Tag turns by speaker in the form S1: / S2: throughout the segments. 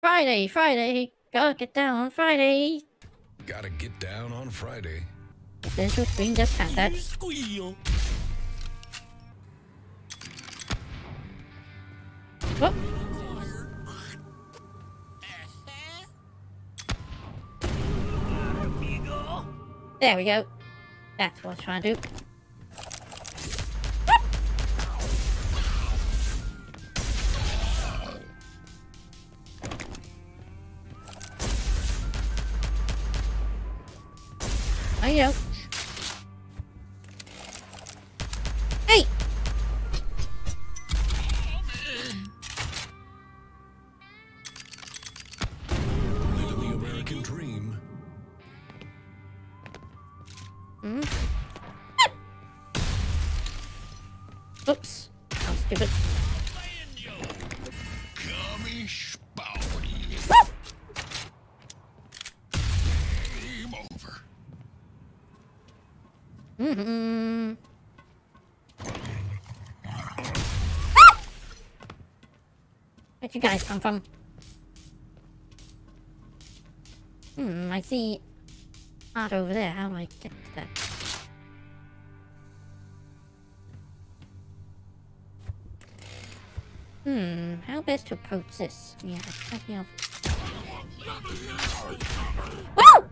S1: Friday, Friday. Gotta get down on Friday.
S2: Gotta get down on Friday.
S1: Central Screen just had that.
S3: Squeal.
S1: Whoop. There we go. That's what I was trying to do. You go. Hey!
S2: Living the American dream.
S1: Hmm? Oops. Stupid. You guys come from? Hmm, I see art over there. How do I get there? Hmm, how best to approach this? Yeah, plenty of... Whoa!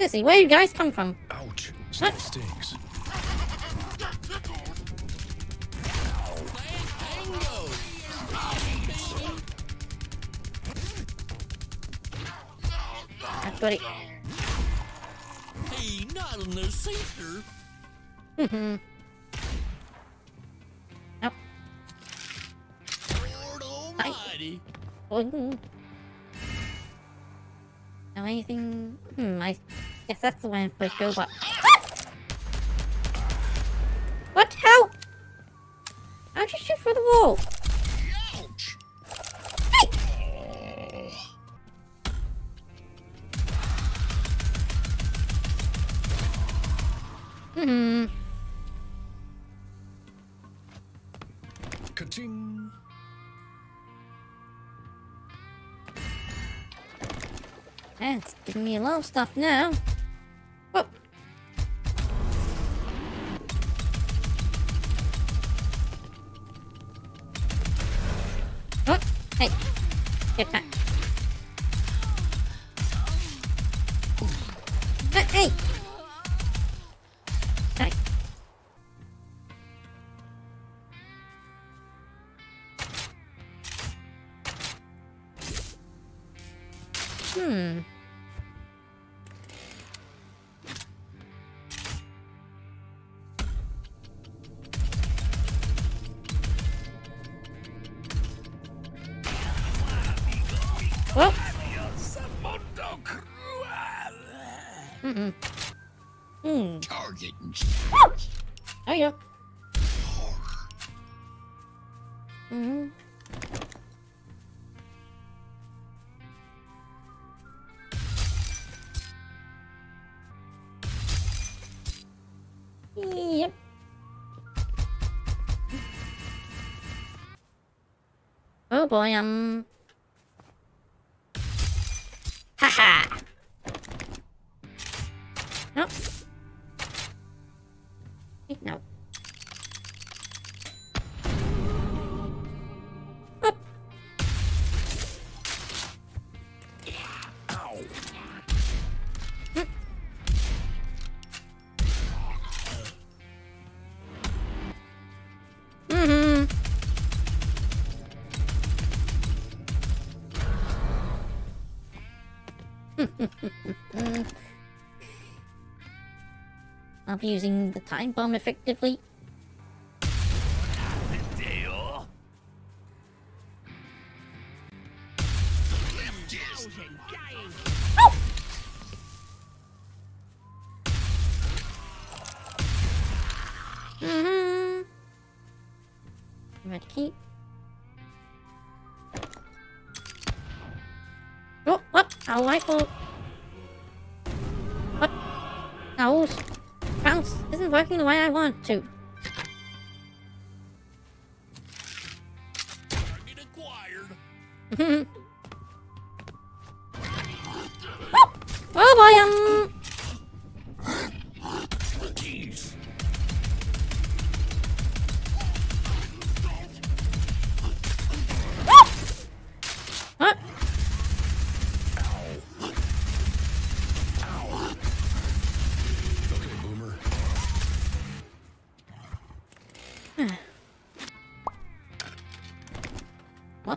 S1: Sissy, where you guys come from?
S2: Ouch. Still
S1: What?
S2: stings.
S1: It...
S3: Hey, not in the center.
S1: Mm-hmm. Nope.
S3: Lord almighty.
S1: Oh. Now anything... Hmm, I guess that's the way I'm supposed go, but... Hmm.
S2: Ka-ching.
S1: That's giving me a lot of stuff now. Whoa. Oh, hey. Get back. Well. Mm-mm. Hmm.
S2: Target
S1: Oh! You go. Mm-hmm. Yep. Oh boy, um. Nope. I'm using the time bomb effectively. Oh! Mm-hmm. Red key. What? Our rifle. What? No, bounce isn't working the way I want to.
S3: Target acquired.
S1: What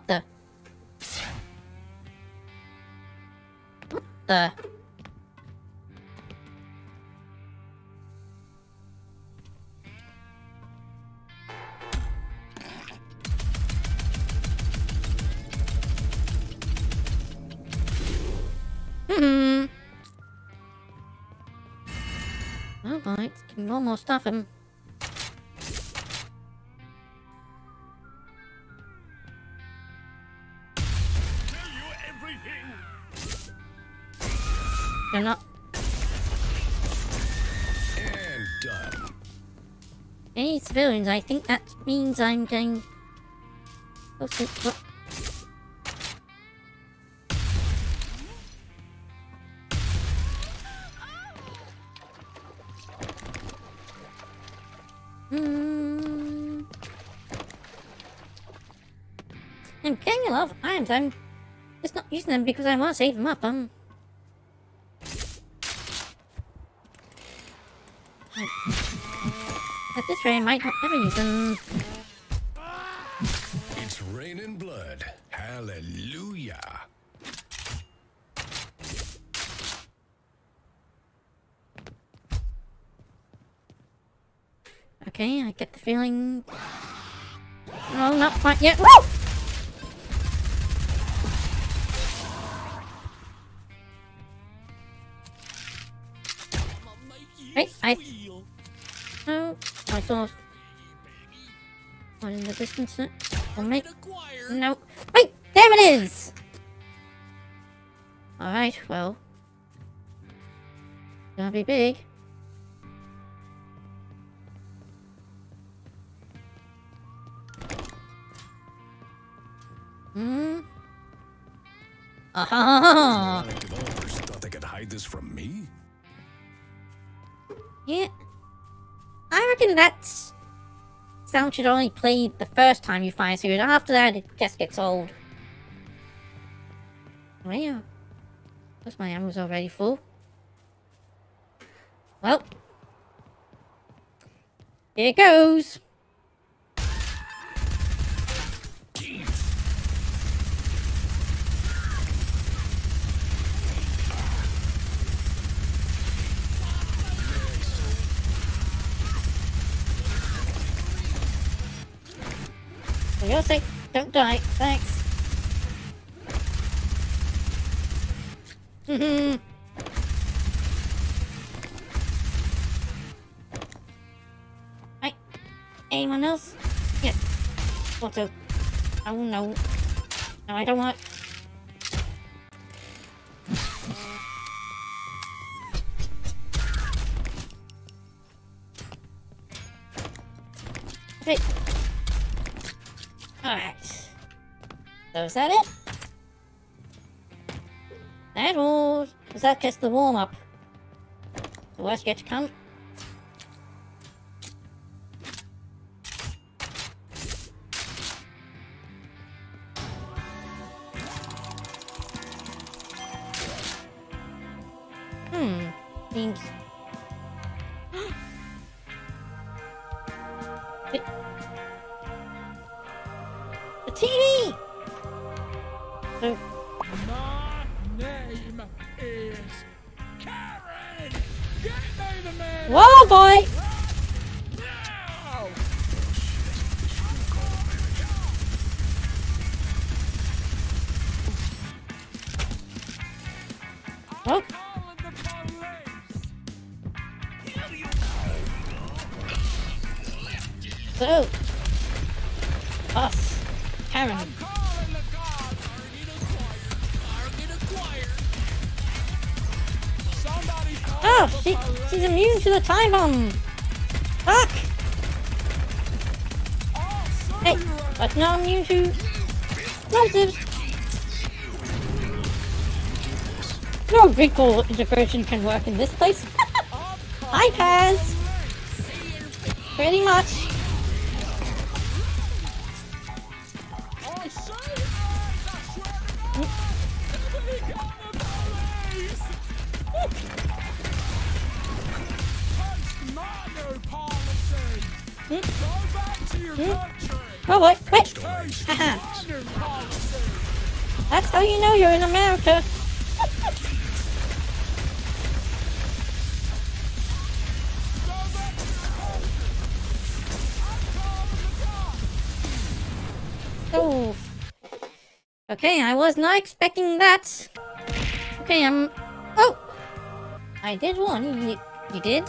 S1: the? What the? Hmm. Alright, can almost stop him. They're not
S2: And done.
S1: any civilians. I think that means I'm getting. Close to. What? Hmm. I'm getting a lot of items. I'm just not using them because I want to save them up. Um. This rate, might not ever use them.
S2: It's raining blood. Hallelujah.
S1: Okay, I get the feeling. No, not quite yet. Woo!
S3: I'ma make you
S1: Hey, I-
S3: squeal.
S1: No, I saw one in the distance. uh, Or maybe
S3: Acquired.
S1: no. Wait, there it is. All right, well, gonna be big. Hmm. Aha!
S2: Sonic developers thought they could hide this from me?
S1: Yeah. Reckon that's sound should only play the first time you find a series. After that, it just gets old. Oh, well, Plus my ammo's already full. Well, here it goes. For your sake, don't die. Thanks. Mhm. Right. Anyone else? Yes. Auto. Oh no. No, I don't want. Okay. Alright. So is that it? That all? Is that just the warm up? The worst yet to come? Hmm. Seems.
S3: My name is Karen. Get me the man.
S1: whoa, boy! Oh, she, immune to the time bomb. Fuck! Hey, but not immune to explosives. No wrinkle integration can work in this place. Hi, Paz. Pretty much. Oh,
S3: new policy.
S1: That's how you know you're in America. Oh. Okay, I was not expecting that. Okay, I'm... Oh! I did one. You, you did?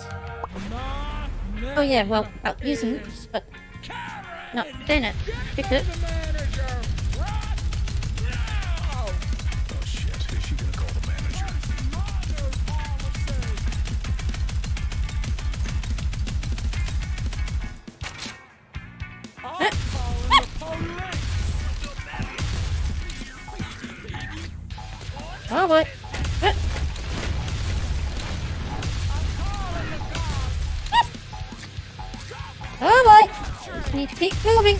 S1: Oh yeah, well, I'll use
S3: is
S1: but... No, damn it. Fix it.
S2: Oh shit,
S1: keep moving.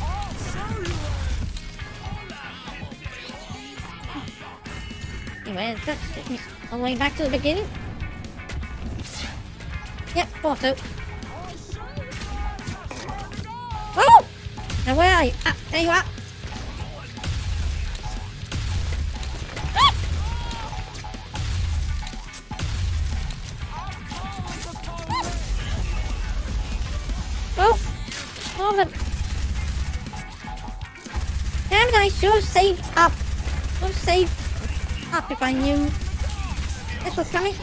S1: Anyway, that take me all the way back to the beginning? Yep,
S3: you.
S1: Oh! Now where are you? Ah, there you are. Saved up. Should have saved up if I knew this was coming.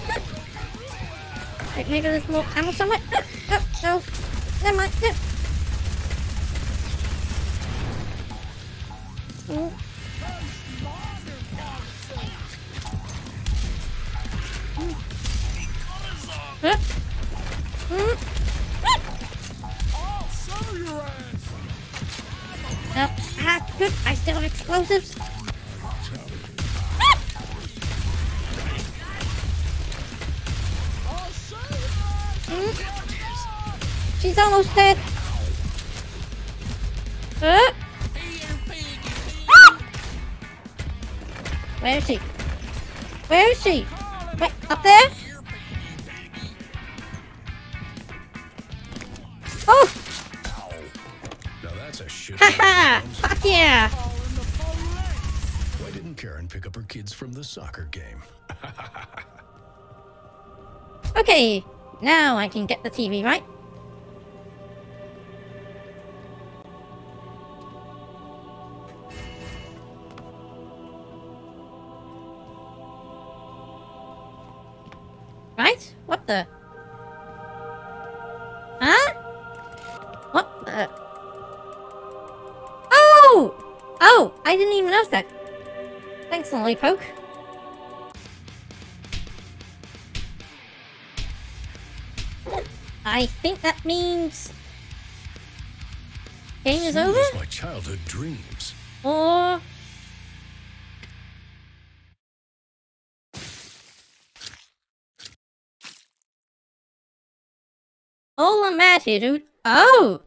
S1: Wait, maybe there's more ammo somewhere. Oh, no. Never mind. No. Mm. Huh? Mm. Ah, good. I still have explosives.
S3: I'll show your ass.
S1: Mm. She's almost dead. Huh? Where is she? Where is she? Wait, up there?
S2: Karen pick up her kids from the soccer game?
S1: Okay, now I can get the TV right. Right? What the? Huh? What the? Oh! Oh! I didn't even notice that. Thanks, Lollypoke. I think that means game is over,
S2: my childhood dreams.
S1: or all I'm here, dude. Oh,